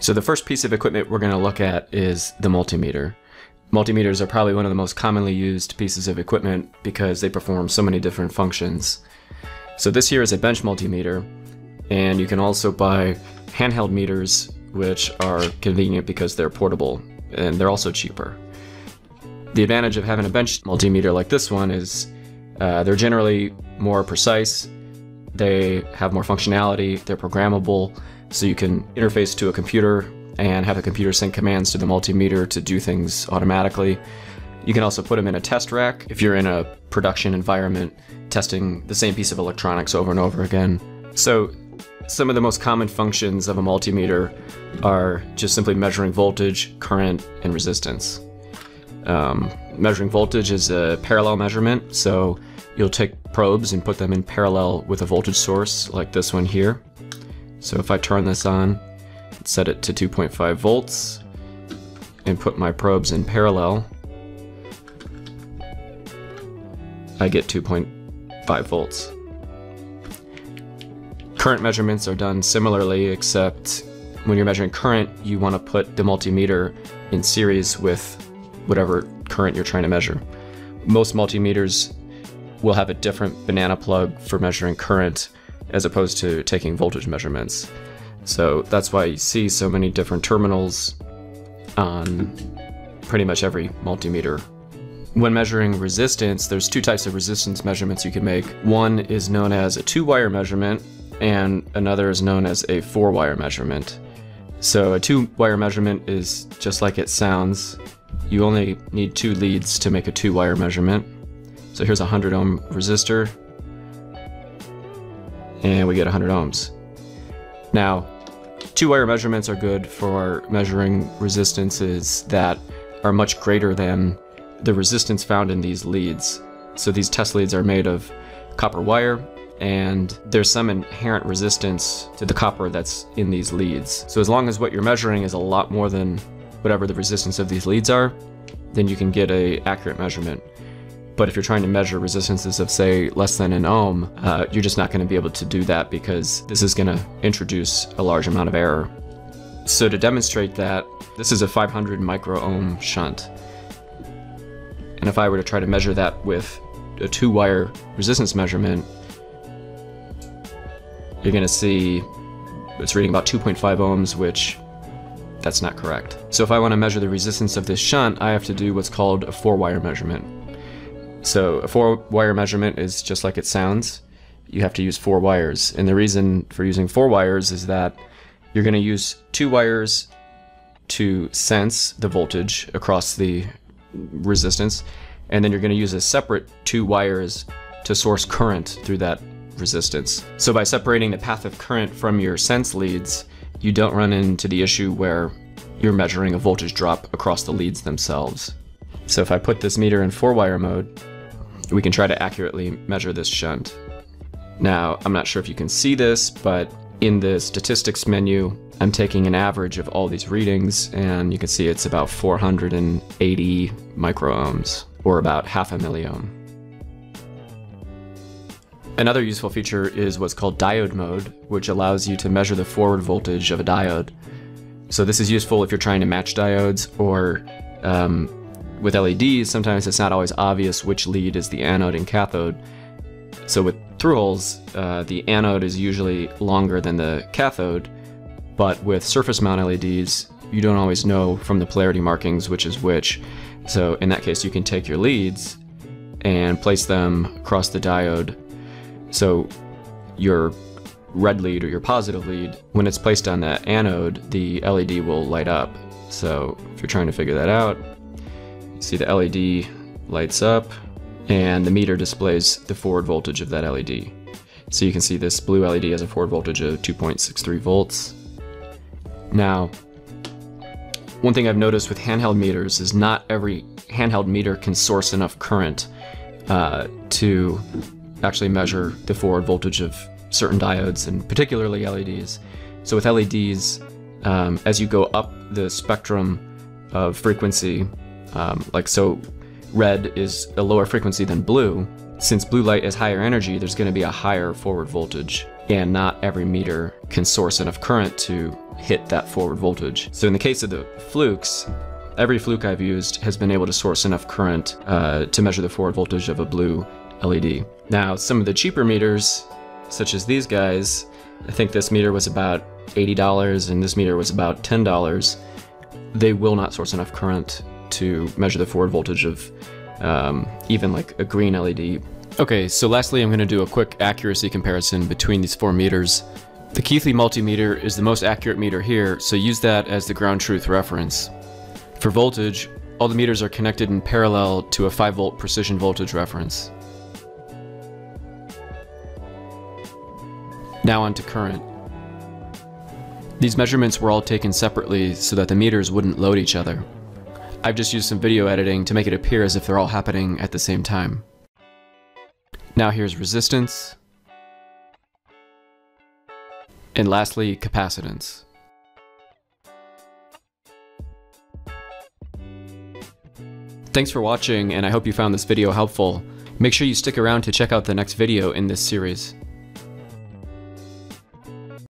So the first piece of equipment we're going to look at is the multimeter. Multimeters are probably one of the most commonly used pieces of equipment because they perform so many different functions. So this here is a bench multimeter, and you can also buy handheld meters, which are convenient because they're portable, and they're also cheaper. The advantage of having a bench multimeter like this one is uh, they're generally more precise, they have more functionality, they're programmable, so you can interface to a computer and have a computer send commands to the multimeter to do things automatically. You can also put them in a test rack if you're in a production environment testing the same piece of electronics over and over again. So some of the most common functions of a multimeter are just simply measuring voltage, current, and resistance. Um, measuring voltage is a parallel measurement, so you'll take probes and put them in parallel with a voltage source like this one here. So if I turn this on, set it to 2.5 volts, and put my probes in parallel, I get 2.5 volts. Current measurements are done similarly, except when you're measuring current, you want to put the multimeter in series with whatever current you're trying to measure. Most multimeters will have a different banana plug for measuring current as opposed to taking voltage measurements. So that's why you see so many different terminals on pretty much every multimeter. When measuring resistance, there's two types of resistance measurements you can make. One is known as a two-wire measurement, and another is known as a four-wire measurement. So a two-wire measurement is just like it sounds. You only need two leads to make a two-wire measurement. So here's a 100 ohm resistor, and we get 100 ohms. Now, two-wire measurements are good for measuring resistances that are much greater than the resistance found in these leads. So these test leads are made of copper wire, and there's some inherent resistance to the copper that's in these leads. So as long as what you're measuring is a lot more than whatever the resistance of these leads are, then you can get a accurate measurement. But if you're trying to measure resistances of, say, less than an ohm, uh, you're just not going to be able to do that because this is going to introduce a large amount of error. So to demonstrate that, this is a 500 micro ohm shunt. And if I were to try to measure that with a two wire resistance measurement, you're going to see it's reading about 2.5 ohms, which that's not correct. So if I want to measure the resistance of this shunt, I have to do what's called a four wire measurement. So a four wire measurement is just like it sounds. You have to use four wires. And the reason for using four wires is that you're going to use two wires to sense the voltage across the resistance. And then you're going to use a separate two wires to source current through that resistance. So by separating the path of current from your sense leads, you don't run into the issue where you're measuring a voltage drop across the leads themselves. So if I put this meter in four wire mode, we can try to accurately measure this shunt. Now, I'm not sure if you can see this, but in the statistics menu, I'm taking an average of all these readings, and you can see it's about 480 microohms, or about half a milliohm. Another useful feature is what's called diode mode, which allows you to measure the forward voltage of a diode. So this is useful if you're trying to match diodes, or um, with LEDs, sometimes it's not always obvious which lead is the anode and cathode. So with through holes, uh, the anode is usually longer than the cathode, but with surface mount LEDs, you don't always know from the polarity markings which is which. So in that case, you can take your leads and place them across the diode. So your red lead or your positive lead, when it's placed on the anode, the LED will light up. So if you're trying to figure that out, see the LED lights up and the meter displays the forward voltage of that LED. So you can see this blue LED has a forward voltage of 2.63 volts. Now, one thing I've noticed with handheld meters is not every handheld meter can source enough current uh, to actually measure the forward voltage of certain diodes and particularly LEDs. So with LEDs, um, as you go up the spectrum of frequency, um, like so, red is a lower frequency than blue. Since blue light is higher energy, there's going to be a higher forward voltage, and not every meter can source enough current to hit that forward voltage. So in the case of the flukes, every fluke I've used has been able to source enough current uh, to measure the forward voltage of a blue LED. Now, some of the cheaper meters, such as these guys, I think this meter was about $80 and this meter was about $10. They will not source enough current to measure the forward voltage of um, even like a green LED. Okay, so lastly, I'm going to do a quick accuracy comparison between these four meters. The Keithley multimeter is the most accurate meter here, so use that as the ground truth reference. For voltage, all the meters are connected in parallel to a 5 volt precision voltage reference. Now on to current. These measurements were all taken separately so that the meters wouldn't load each other. I've just used some video editing to make it appear as if they're all happening at the same time. Now here's resistance. And lastly, capacitance. Thanks for watching and I hope you found this video helpful. Make sure you stick around to check out the next video in this series.